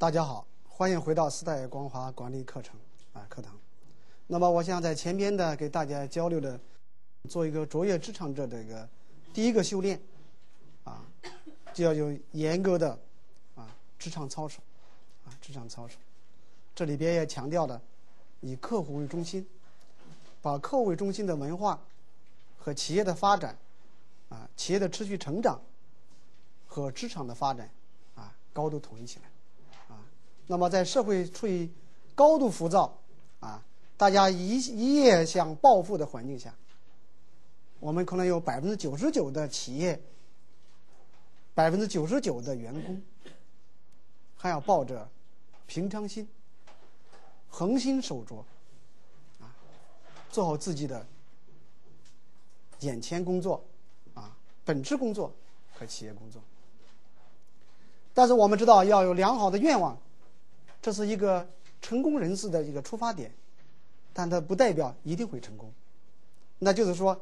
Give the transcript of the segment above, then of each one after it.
大家好，欢迎回到时代光华管理课程啊课堂。那么，我想在前边的给大家交流的，做一个卓越职场者的一个第一个修炼啊，就要有严格的啊职场操守啊职场操守。这里边也强调了以客户为中心，把客户为中心的文化和企业的发展啊企业的持续成长和职场的发展啊高度统一起来。那么，在社会处于高度浮躁啊，大家一一夜想暴富的环境下，我们可能有百分之九十九的企业，百分之九十九的员工，还要抱着平常心、恒心守着啊，做好自己的眼前工作啊，本职工作和企业工作。但是我们知道，要有良好的愿望。这是一个成功人士的一个出发点，但它不代表一定会成功。那就是说，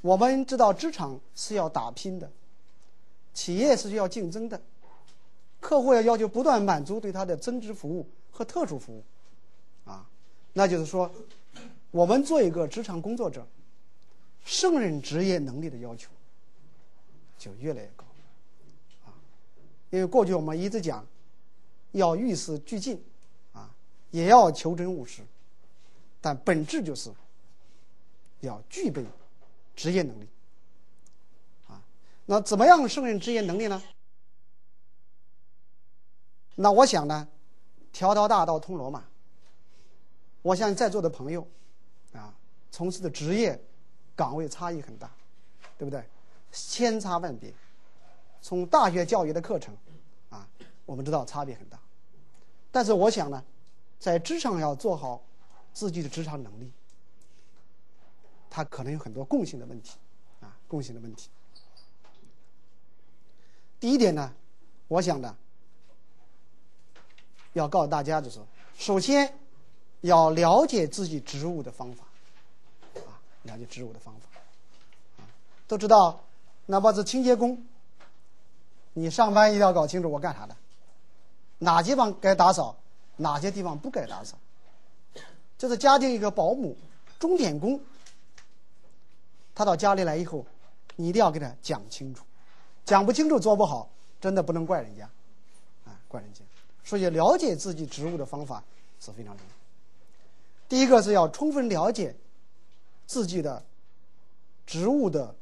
我们知道职场是要打拼的，企业是需要竞争的，客户要要求不断满足对他的增值服务和特殊服务，啊，那就是说，我们做一个职场工作者，胜任职业能力的要求就越来越高，啊，因为过去我们一直讲。要与时俱进，啊，也要求真务实，但本质就是要具备职业能力，啊，那怎么样胜任职业能力呢？那我想呢，条条大道通罗马。我相信在座的朋友，啊，从事的职业岗位差异很大，对不对？千差万别，从大学教育的课程，啊。我们知道差别很大，但是我想呢，在职场要做好自己的职场能力，它可能有很多共性的问题，啊，共性的问题。第一点呢，我想呢，要告诉大家就是，首先要了解自己职务的方法，啊，了解职务的方法，啊，都知道，哪怕是清洁工，你上班一定要搞清楚我干啥的。哪些地方该打扫，哪些地方不该打扫？这是家庭一个保姆、钟点工，他到家里来以后，你一定要给他讲清楚，讲不清楚做不好，真的不能怪人家，啊，怪人家。所以了解自己职务的方法是非常重要。第一个是要充分了解自己的职务的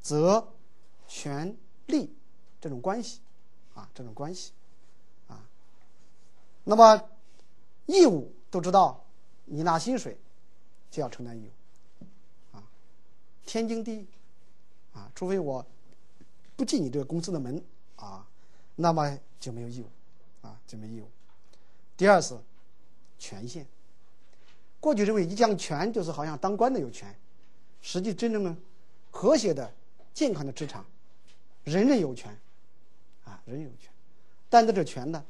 责、权、利这种关系，啊，这种关系。那么，义务都知道，你拿薪水就要承担义务，啊，天经地义，啊，除非我不进你这个公司的门，啊，那么就没有义务，啊，就没义务。第二是权限，过去认为一讲权就是好像当官的有权，实际真正的和谐的、健康的职场，人人有权，啊，人人有权，但这个权呢？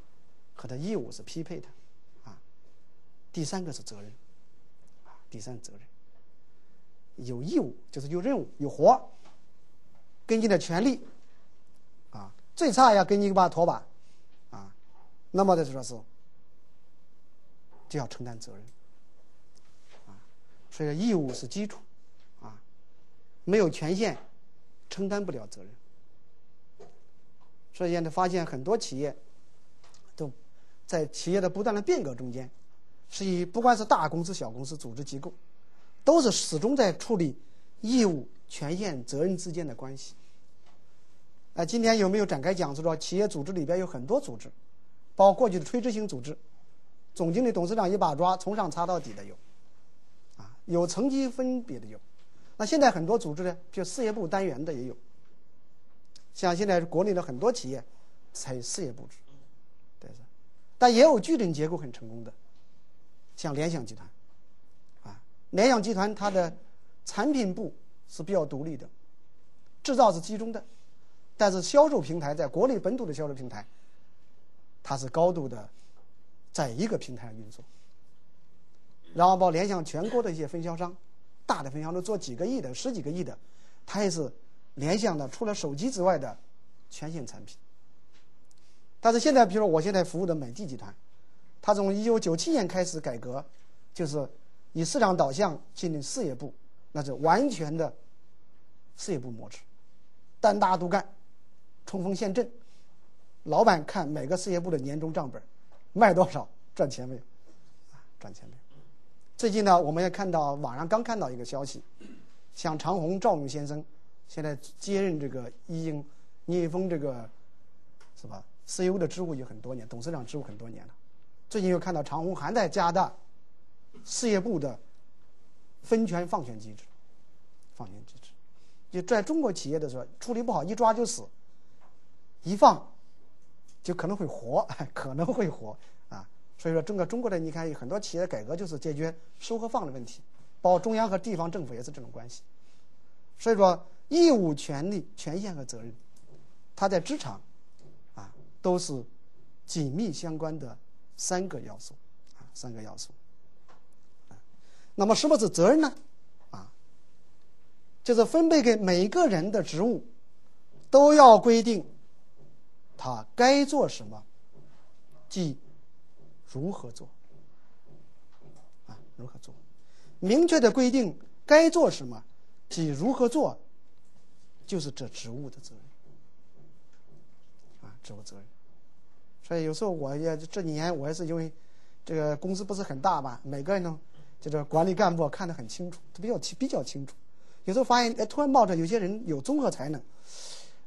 和他义务是匹配的，啊，第三个是责任，啊，第三责任，有义务就是有任务有活根据的权利，啊，最差要给你一把拖把，啊，那么就是说是就要承担责任，啊，所以义务是基础，啊，没有权限承担不了责任，所以现在发现很多企业。在企业的不断的变革中间，是以不管是大公司、小公司、组织机构，都是始终在处理义务、权限、责任之间的关系。啊，今天有没有展开讲述？说企业组织里边有很多组织，包括过去的垂直型组织，总经理、董事长一把抓，从上查到底的有，啊，有层级分别的有。那现在很多组织呢，就事业部单元的也有。像现在国内的很多企业采事业部制。但也有矩阵结构很成功的，像联想集团，啊，联想集团它的产品部是比较独立的，制造是集中的，但是销售平台在国内本土的销售平台，它是高度的在一个平台上运作，然后把联想全国的一些分销商，大的分销商做几个亿的、十几个亿的，它也是联想的除了手机之外的全线产品。但是现在，比如说我现在服务的美的集团，它从一九九七年开始改革，就是以市场导向进行事业部，那是完全的事业部模式，单打独干，冲锋陷阵。老板看每个事业部的年终账本，卖多少，赚钱没有？啊，赚钱没有？最近呢，我们也看到网上刚看到一个消息，像长虹赵勇先生，现在接任这个一英聂风这个是吧 CEO 的职务有很多年，董事长职务很多年了。最近又看到长虹还在加大事业部的分权放权机制，放权机制，就在中国企业的时候处理不好一抓就死，一放。就可能会活，可能会活啊！所以说，整个中国的你看有，很多企业的改革就是解决收和放的问题，包括中央和地方政府也是这种关系。所以说，义务、权利、权限和责任，它在职场都是紧密相关的三个要素啊，三个要素。那么什么是责任呢？啊，就是分配给每个人的职务都要规定。他该做什么，即如何做，啊，如何做？明确的规定该做什么，即如何做，就是这职务的责任，职务责任。所以有时候我也这几年我也是因为这个公司不是很大吧，每个人呢，就是管理干部看得很清楚，比较清比较清楚。有时候发现哎，突然冒着有些人有综合才能。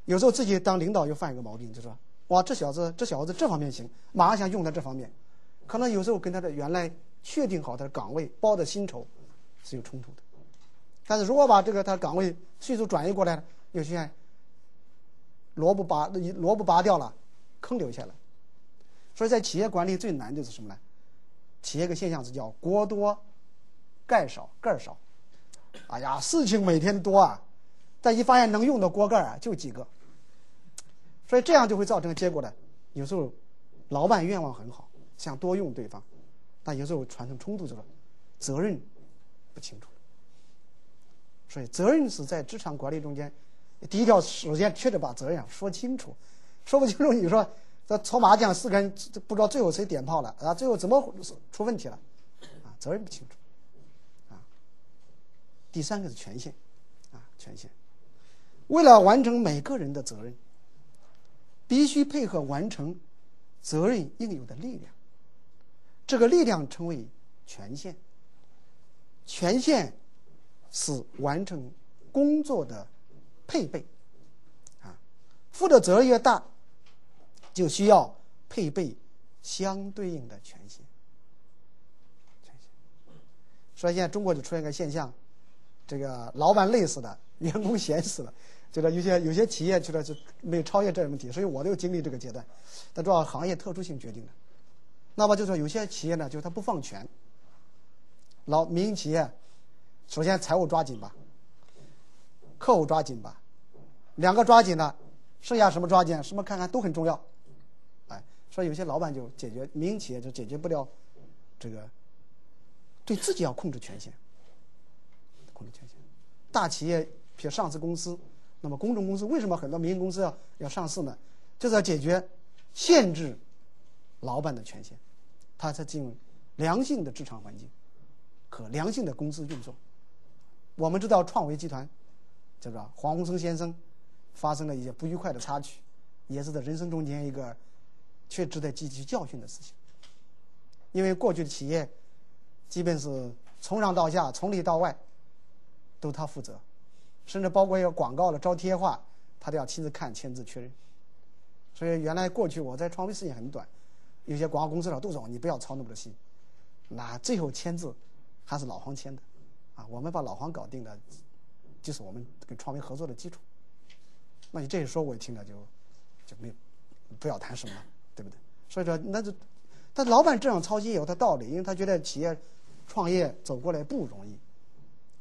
有时候自己当领导又犯一个毛病，就说哇，这小子这小子这方面行，马上想用在这方面，可能有时候跟他的原来确定好的岗位包的薪酬是有冲突的。但是如果把这个他岗位迅速转移过来了，有些萝卜拔萝卜拔掉了，坑留下来。所以在企业管理最难就是什么呢？企业个现象是叫锅多盖少盖儿少。哎呀，事情每天多啊。但一发现能用的锅盖啊，就几个，所以这样就会造成结果呢。有时候，老板愿望很好，想多用对方，但有时候产生冲突，就是责任不清楚。所以，责任是在职场管理中间，第一条，首先确实把责任说清楚。说不清楚，你说这搓麻将四个人不知道最后谁点炮了啊？最后怎么出问题了？啊，责任不清楚。啊，第三个是权限，啊，权限。为了完成每个人的责任，必须配合完成责任应有的力量。这个力量称为权限。权限是完成工作的配备。啊，负的责任越大，就需要配备相对应的权限。权限。所以现在中国就出现一个现象，这个老板累死了，员工闲死了。这个有些有些企业觉得就没有超越这个问题，所以我都经历这个阶段。但主要行业特殊性决定的。那么就说有些企业呢，就是他不放权。老民营企业，首先财务抓紧吧，客户抓紧吧，两个抓紧了，剩下什么抓紧？什么看看都很重要。哎，所以有些老板就解决民营企业就解决不了这个，对自己要控制权限，控制权限。大企业比如上市公司。那么公众公司为什么很多民营公司要要上市呢？就是要解决限制老板的权限，他才进入良性的职场环境和良性的公司运作。我们知道创维集团，这个黄鸿升先生发生了一些不愉快的插曲，也是在人生中间一个却值得汲取教训的事情。因为过去的企业，基本是从上到下，从里到外，都他负责。甚至包括一个广告的招贴画，他都要亲自看、签字确认。所以原来过去我在创维时间很短，有些广告公司老杜总，你不要操那么多心。那最后签字还是老黄签的，啊，我们把老黄搞定了，就是我们跟创维合作的基础。那你这一说，我一听了就就没有不要谈什么了，对不对？所以说，那就但老板这样操心也有他道理，因为他觉得企业创业走过来不容易。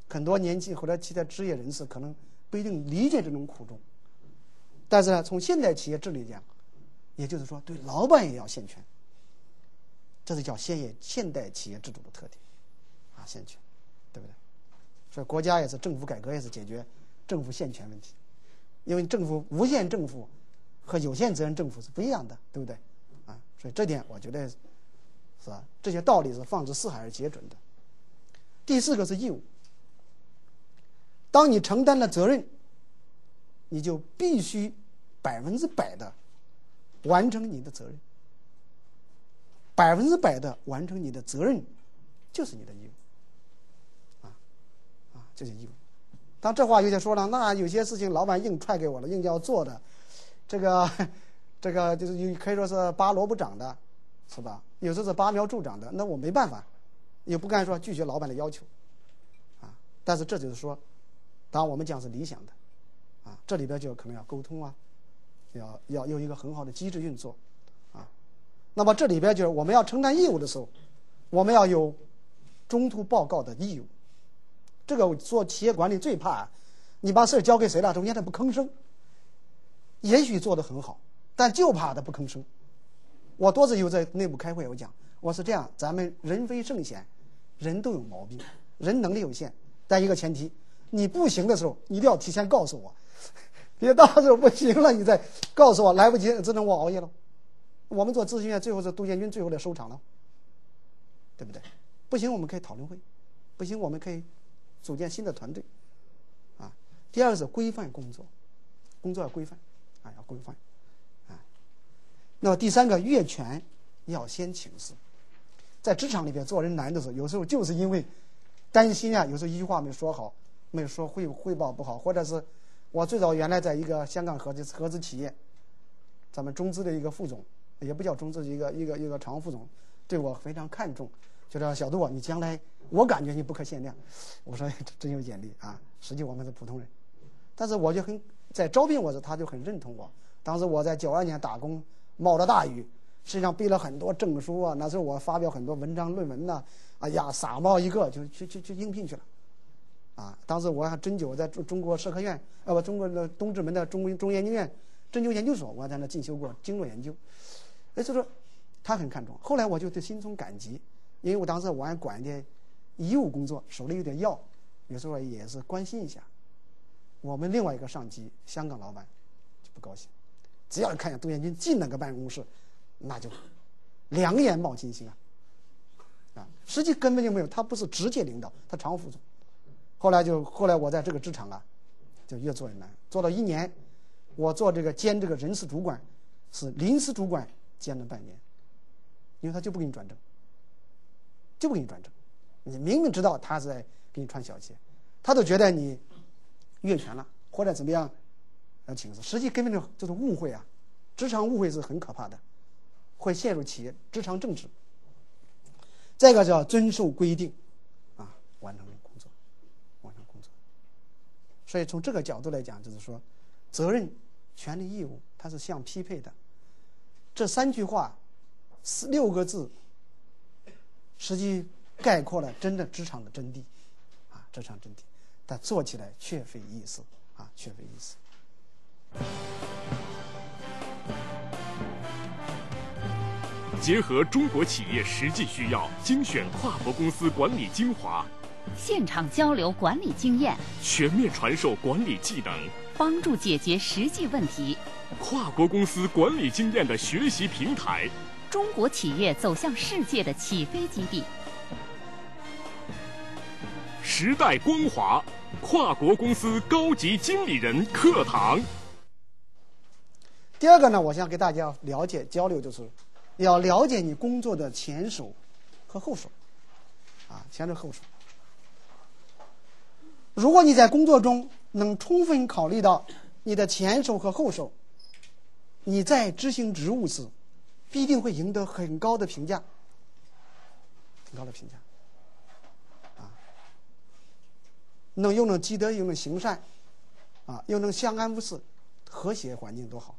很多年轻或者其他职业人士可能不一定理解这种苦衷，但是呢，从现代企业治理讲，也就是说，对老板也要限权，这是叫现业现代企业制度的特点，啊，限权，对不对？所以国家也是政府改革也是解决政府限权问题，因为政府无限政府和有限责任政府是不一样的，对不对？啊，所以这点我觉得是吧？这些道理是放之四海而皆准的。第四个是义务。当你承担了责任，你就必须百分之百的完成你的责任。百分之百的完成你的责任，就是你的义务。这些义务。当这话有些说了，那有些事情老板硬踹给我了，硬要做的，这个，这个就是有可以说是拔萝卜长的，是吧？有时候是拔苗助长的，那我没办法，也不敢说拒绝老板的要求，啊。但是这就是说，当我们讲是理想的，啊，这里边就可能要沟通啊，要要有一个很好的机制运作。啊那么这里边就是我们要承担义务的时候，我们要有中途报告的义务。这个做企业管理最怕，你把事儿交给谁了，中间他不吭声。也许做的很好，但就怕他不吭声。我多次有在内部开会，我讲我是这样：咱们人非圣贤，人都有毛病，人能力有限，但一个前提，你不行的时候，你一定要提前告诉我，别到时候不行了，你再告诉我，来不及，只能我熬夜了。我们做咨询员，最后是杜建军最后的收场了，对不对？不行，我们可以讨论会；不行，我们可以组建新的团队。啊，第二个是规范工作，工作要规范，啊，要规范，啊。那么第三个，越权要先请示。在职场里边做人难的时候，有时候就是因为担心啊，有时候一句话没说好，没说汇汇报不好，或者是我最早原来在一个香港合资合资企业，咱们中资的一个副总。也不叫中资一个一个一个常务副总，对我非常看重，就说小杜啊，你将来我感觉你不可限量。我说 真有眼力啊！实际我们是普通人，但是我就很在招聘我时，他就很认同我。当时我在九二年打工，冒着大雨，实际上背了很多证书啊。那时候我发表很多文章论文呐，哎呀，傻帽一个就去去去应聘去了，啊！当时我还针灸在中中国社科院，呃不，中国的东直门的中中研究院针灸研究所，我在那进修过经络研究。哎，就说他很看重。后来我就对心存感激，因为我当时我还管点医务工作，手里有点药，有时候也是关心一下。我们另外一个上级，香港老板就不高兴，只要看见杜建军进那个办公室，那就两眼冒金星啊！啊，实际根本就没有，他不是直接领导，他常务副总。后来就后来我在这个职场啊，就越做越难，做了一年，我做这个兼这个人事主管，是临时主管。兼了半年，因为他就不给你转正，就不给你转正。你明明知道他在给你穿小鞋，他都觉得你越权了或者怎么样，要请示。实际根本就就是误会啊！职场误会是很可怕的，会陷入企业职场政治。再一个叫遵守规定，啊，完成工作，完成工作。所以从这个角度来讲，就是说，责任、权利、义务，它是相匹配的。这三句话，四六个字，实际概括了真的职场的真谛，啊，职场真谛，但做起来却非易事，啊，却非易事。结合中国企业实际需要，精选跨国公司管理精华，现场交流管理经验，全面传授管理技能，帮助解决实际问题。跨国公司管理经验的学习平台，中国企业走向世界的起飞基地。时代光华跨国公司高级经理人课堂。第二个呢，我想给大家了解交流，就是要了解你工作的前手和后手，啊，前手后手。如果你在工作中能充分考虑到你的前手和后手。你在执行职务时，必定会赢得很高的评价，很高的评价，啊，能又能积德又能行善，啊，又能相安无事，和谐环境多好。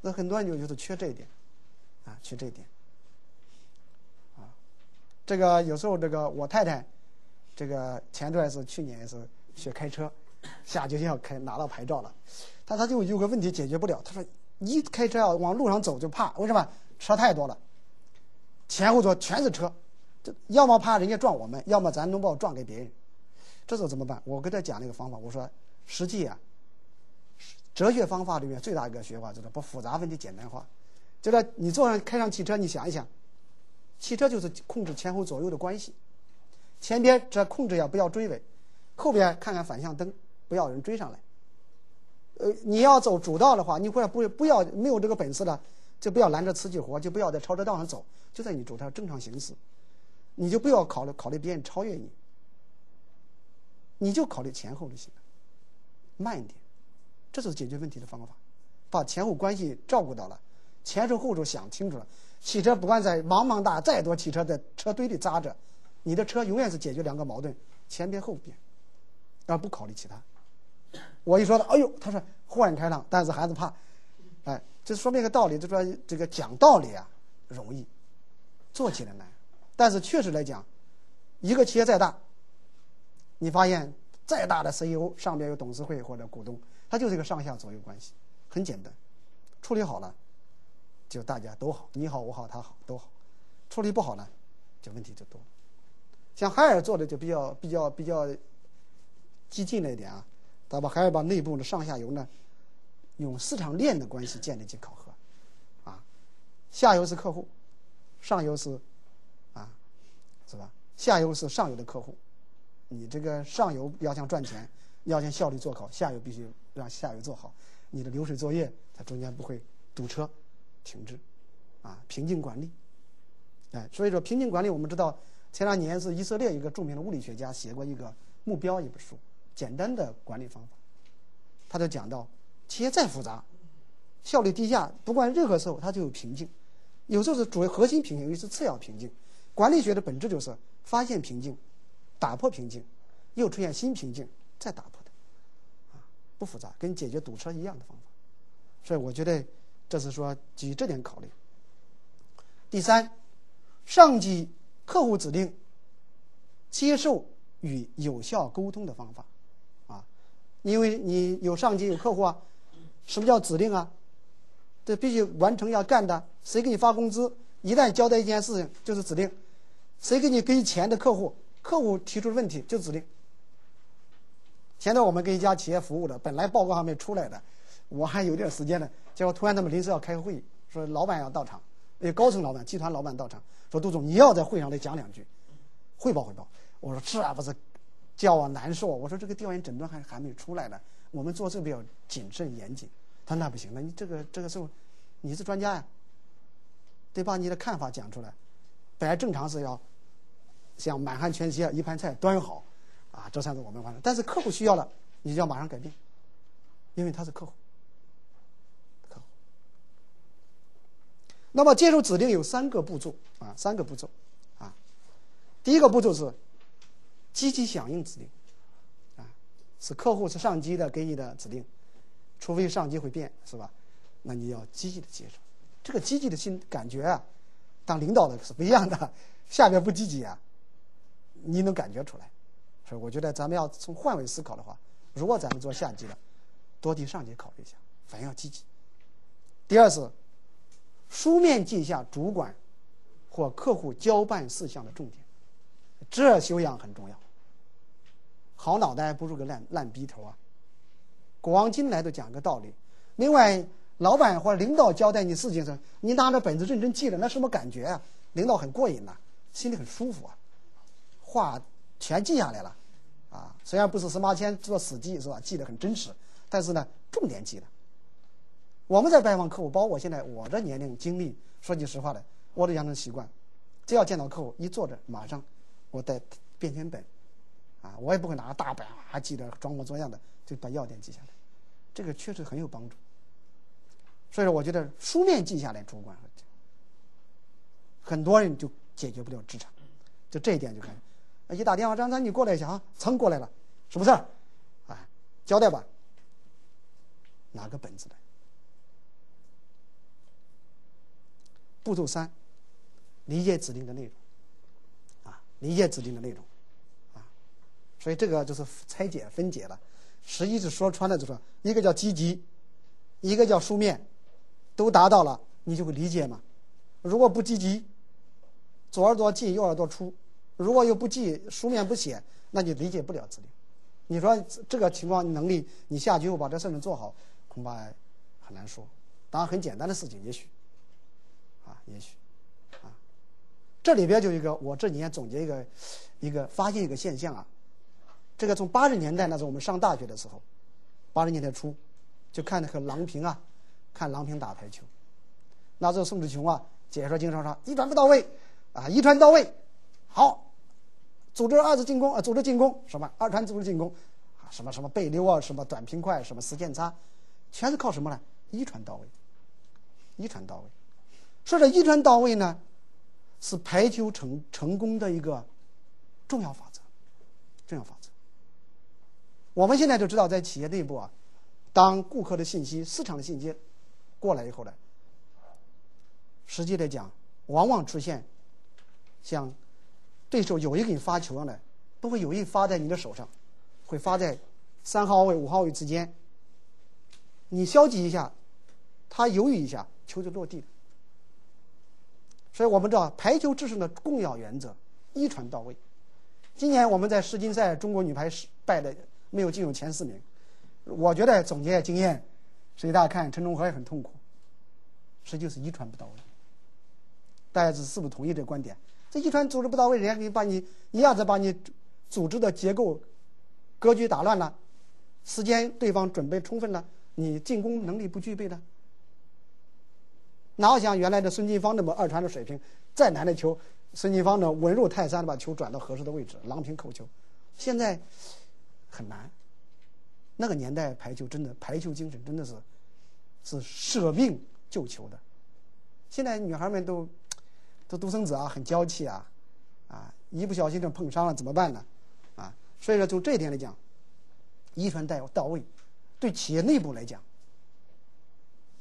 那很多人就就是缺这一点，啊，缺这一点，啊，这个有时候这个我太太，这个前段是去年是学开车，下决心要开拿到牌照了，但他就有个问题解决不了，他说。一开车要往路上走就怕，为什么？车太多了，前后座全是车，这要么怕人家撞我们，要么咱能把撞给别人，这时候怎么办？我跟他讲那个方法，我说实际啊，哲学方法里面最大一个学法就是把复杂问题简单化。就是你坐上开上汽车，你想一想，汽车就是控制前后左右的关系，前边只要控制要不要追尾，后边看看反向灯，不要人追上来。呃，你要走主道的话，你或者不不要没有这个本事的，就不要拦着瓷器活，就不要在超车道上走，就在你主道正常行驶，你就不要考虑考虑别人超越你，你就考虑前后就行了，慢一点，这就是解决问题的方法，把前后关系照顾到了，前手后手想清楚了，汽车不管在茫茫大再多汽车在车堆里扎着，你的车永远是解决两个矛盾，前边后边，而不考虑其他。我一说他，哎呦，他说豁然开朗，但是孩子怕，哎，这说明一个道理，就说这个讲道理啊容易，做起来难。但是确实来讲，一个企业再大，你发现再大的 CEO 上边有董事会或者股东，他就是一个上下左右关系，很简单，处理好了，就大家都好，你好我好他好都好，处理不好呢，就问题就多。像海尔做的就比较比较比较激进了一点啊。他把还要把内部的上下游呢，用市场链的关系建立起考核，啊，下游是客户，上游是，啊，是吧？下游是上游的客户，你这个上游要想赚钱，要想效率做好，下游必须让下游做好，你的流水作业它中间不会堵车、停滞，啊，瓶颈管理，哎，所以说瓶颈管理，我们知道前两年是以色列一个著名的物理学家写过一个目标一本书。简单的管理方法，他就讲到，企业再复杂，效率低下，不管任何时候它就有瓶颈，有时候是主要核心瓶颈，有时是次要瓶颈。管理学的本质就是发现瓶颈，打破瓶颈，又出现新瓶颈，再打破它，啊，不复杂，跟解决堵车一样的方法。所以我觉得这是说基于这点考虑。第三，上级客户指令，接受与有效沟通的方法。啊因为你有上级有客户啊，什么叫指令啊？这必须完成要干的。谁给你发工资？一旦交代一件事情就是指令。谁给你给钱的客户？客户提出问题就指令。前段我们给一家企业服务的，本来报告还没出来的，我还有点时间呢，结果突然他们临时要开会，说老板要到场，那高层老板、集团老板到场，说杜总你要在会上来讲两句，汇报汇报。我说这不是。叫我难受，我说这个调研诊断还还没出来呢，我们做这比较谨慎严谨。他说那不行，那你这个这个时候，你是专家呀，得把你的看法讲出来。本来正常是要像满汉全席啊一盘菜端好，啊，这算是我们完成。但是客户需要了，你就要马上改变，因为他是客户。客户。那么接受指令有三个步骤啊，三个步骤啊，第一个步骤是。积极响应指令，啊，是客户是上级的给你的指令，除非上级会变，是吧？那你要积极的接受，这个积极的心感觉啊，当领导的是不一样的，下边不积极啊，你能感觉出来。所以我觉得咱们要从换位思考的话，如果咱们做下级的，多替上级考虑一下，反应要积极。第二是书面记下主管或客户交办事项的重点，这修养很重要。好脑袋不如个烂烂逼头啊！古往今来都讲个道理。另外，老板或领导交代你事情时，你拿着本子认真记着，那什么感觉啊？领导很过瘾呐，心里很舒服啊。话全记下来了，啊，虽然不是司马迁做史记是吧？记得很真实，但是呢，重点记的。我们在拜访客户，包括现在我这年龄经历，说句实话的，我都养成习惯，只要见到客户一坐着，马上我带便签本。啊，我也不会拿个大本啊记得装模作样的就把要点记下来，这个确实很有帮助。所以说，我觉得书面记下来，主管很多人就解决不了职场，就这一点就看。一打电话，张三你过来一下啊，噌过来了，什么事儿？啊，交代吧。拿个本子来。步骤三，理解指令的内容。啊，理解指令的内容。啊所以这个就是拆解分解了，实际是说穿了，就说一个叫积极，一个叫书面，都达到了，你就会理解嘛。如果不积极，左耳朵进右耳朵出，如果又不记书面不写，那你理解不了指令。你说这个情况能力，你下去后把这事情做好，恐怕很难说。当然，很简单的事情，也许，啊，也许，啊，这里边就一个，我这几年总结一个，一个发现一个现象啊，这个从八十年代那时候我们上大学的时候，八十年代初，就看那个郎平啊，看郎平打排球，那时候宋志琼啊解说经常说一传不到位，啊，一传到位，好，组织二次进攻啊，组织进攻什么二传组织进攻，啊，什么什么背溜啊，什么短平快，什么四间差，全是靠什么呢？一传到位。一传到位，说这一传到位呢，是排球成成功的一个重要法则，重要法则。我们现在就知道，在企业内部啊，当顾客的信息、市场的信息过来以后呢，实际来讲，往往出现像对手有意给你发球呢，都会有意发在你的手上，会发在三号位、五号位之间，你消极一下，他犹豫一下。球就落地了，所以我们知道排球制胜的重要原则，一传到位。今年我们在世锦赛，中国女排失败的没有进入前四名。我觉得总结经验，所以大家看陈忠和也很痛苦，实际是一传不到位。大家是是不是同意这个观点？这一传组织不到位，人家给你把你一下子把你组织的结构格局打乱了，时间对方准备充分了，你进攻能力不具备的。哪有像原来的孙晋芳那么二传的水平？再难的球，孙晋芳呢稳如泰山的把球转到合适的位置，郎平扣球。现在很难。那个年代排球真的排球精神真的是是舍命救球的。现在女孩们都这独生子啊，很娇气啊，啊，一不小心就碰伤了怎么办呢？啊，所以说从这一点来讲，遗传带到位，对企业内部来讲，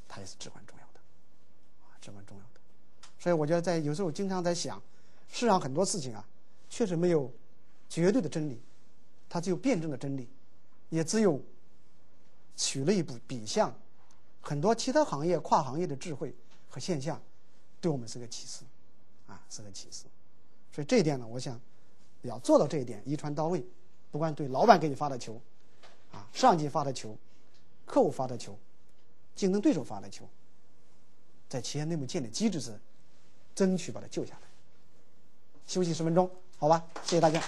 它也是至关重要。的，啊，至关重要的，所以我觉得在有时候经常在想，世上很多事情啊，确实没有绝对的真理，它只有辩证的真理，也只有取了一部比相，很多其他行业跨行业的智慧和现象，对我们是个启示，啊，是个启示。所以这一点呢，我想要做到这一点，遗传到位，不管对老板给你发的球，啊，上级发的球，客户发的球，竞争对手发的球。在企业内部建立机制是，争取把它救下来。休息十分钟，好吧？谢谢大家。